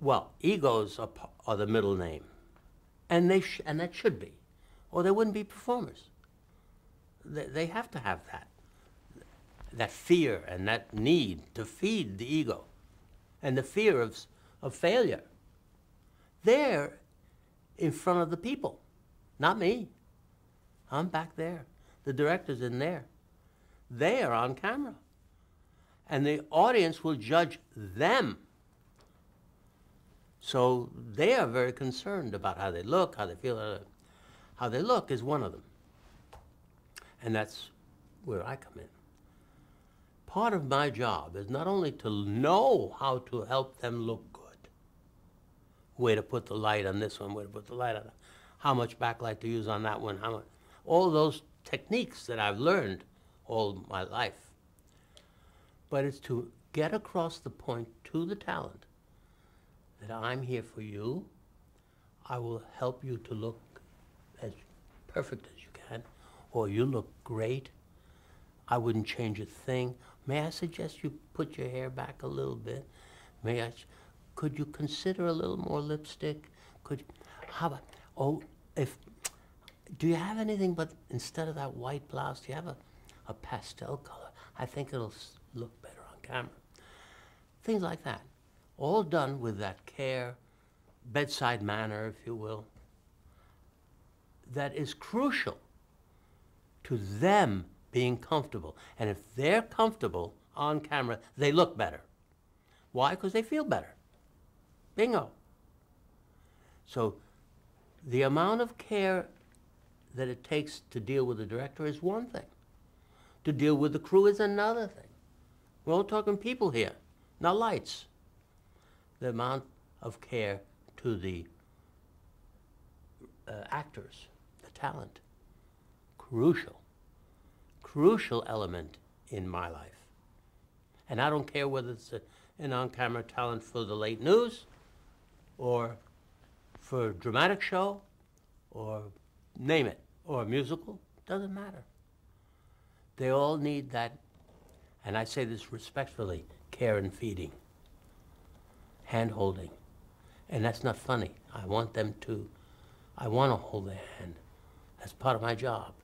Well, egos are, are the middle name, and they and that should be, or they wouldn't be performers. They, they have to have that, that fear and that need to feed the ego, and the fear of of failure. They're in front of the people, not me. I'm back there. The director's in there. They are on camera, and the audience will judge them. So they are very concerned about how they look, how they feel. uh, How they look is one of them. And that's where I come in. Part of my job is not only to know how to help them look good, where to put the light on this one, where to put the light on that, how much backlight to use on that one, how much, all those techniques that I've learned all my life. But it's to get across the point to the talent that I'm here for you. I will help you to look as perfect as you can, or you look great. I wouldn't change a thing. May I suggest you put your hair back a little bit? May I? Could you consider a little more lipstick? Could how about? Oh, if do you have anything but instead of that white blouse, do you have a, a pastel color? I think it'll look better on camera. Things like that. All done with that care, bedside manner, if you will, that is crucial to them being comfortable. And if they're comfortable on camera, they look better. Why? Because they feel better. Bingo. So the amount of care that it takes to deal with the director is one thing. To deal with the crew is another thing. We're all talking people here, not lights. The amount of care to the uh, actors, the talent, crucial, crucial element in my life. And I don't care whether it's a, an on-camera talent for the late news, or for a dramatic show, or name it, or a musical, doesn't matter. They all need that, and I say this respectfully, care and feeding, hand holding. And that's not funny. I want them to, I want to hold their hand. That's part of my job.